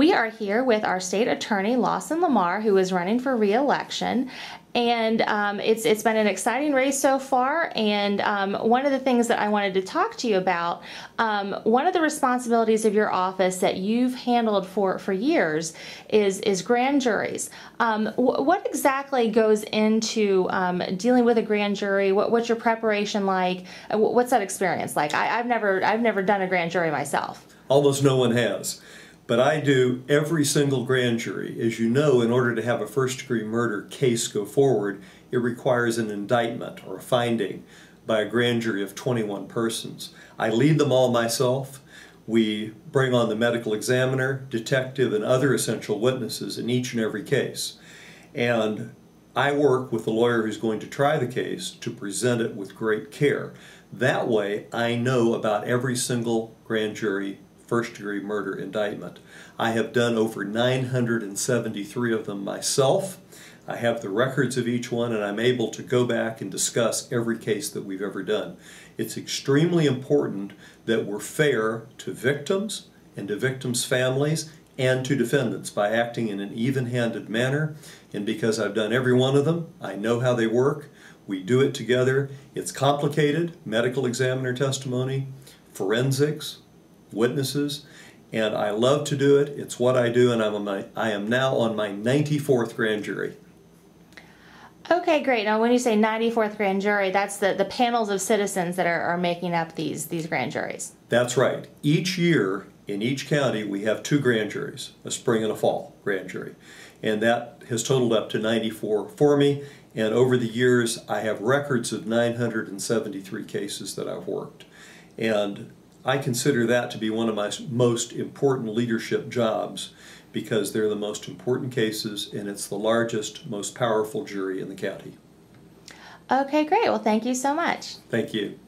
We are here with our state attorney, Lawson Lamar, who is running for re-election. And um, it's it's been an exciting race so far. And um, one of the things that I wanted to talk to you about, um, one of the responsibilities of your office that you've handled for for years is is grand juries. Um, what exactly goes into um, dealing with a grand jury? What, what's your preparation like? Uh, what's that experience like? I, I've never I've never done a grand jury myself. Almost no one has. But I do every single grand jury. As you know, in order to have a first degree murder case go forward, it requires an indictment or a finding by a grand jury of 21 persons. I lead them all myself. We bring on the medical examiner, detective, and other essential witnesses in each and every case. And I work with the lawyer who's going to try the case to present it with great care. That way, I know about every single grand jury first degree murder indictment. I have done over 973 of them myself. I have the records of each one and I'm able to go back and discuss every case that we've ever done. It's extremely important that we're fair to victims and to victims' families and to defendants by acting in an even-handed manner. And because I've done every one of them, I know how they work. We do it together. It's complicated, medical examiner testimony, forensics, witnesses, and I love to do it. It's what I do, and I'm on my, I am now on my 94th grand jury. Okay, great. Now, when you say 94th grand jury, that's the, the panels of citizens that are, are making up these, these grand juries. That's right. Each year in each county, we have two grand juries, a spring and a fall grand jury. And that has totaled up to 94 for me. And over the years, I have records of 973 cases that I've worked. And I consider that to be one of my most important leadership jobs because they're the most important cases and it's the largest, most powerful jury in the county. Okay, great. Well, thank you so much. Thank you.